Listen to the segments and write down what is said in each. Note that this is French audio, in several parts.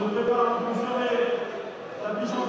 Se prépare à conserver la puissance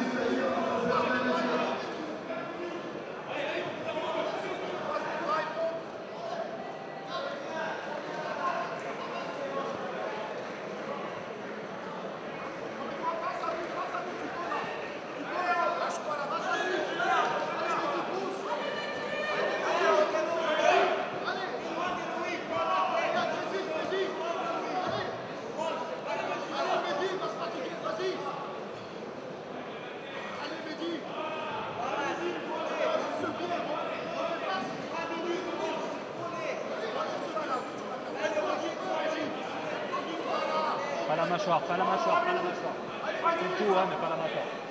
mâchoire, pas la mâchoire, pas la mâchoire. C'est tout, hein, mais pas la mâchoire.